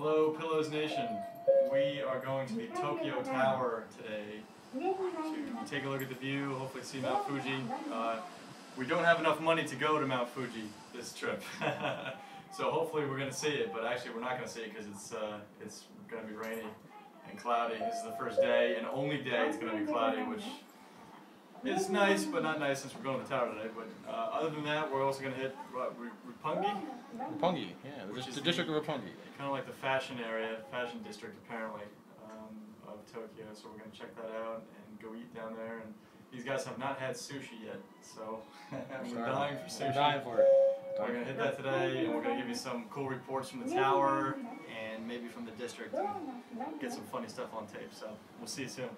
Hello, Pillows Nation. We are going to the Tokyo Tower today to take a look at the view, hopefully see Mount Fuji. Uh, we don't have enough money to go to Mount Fuji this trip, so hopefully we're going to see it. But actually, we're not going to see it because it's uh, it's going to be rainy and cloudy. This is the first day and only day it's going to be cloudy, which is nice, but not nice since we're going to the tower today. But uh, other than that, we're also going to hit what, Roppongi, Roppongi, yeah, the, the district of Roppongi. kind of like the fashion area, fashion district apparently um, of Tokyo. So we're going to check that out and go eat down there. And these guys have not had sushi yet, so we're dying for sushi. We're dying for it. We're gonna hit that today, and we're gonna give you some cool reports from the tower and maybe from the district, and get some funny stuff on tape. So we'll see you soon.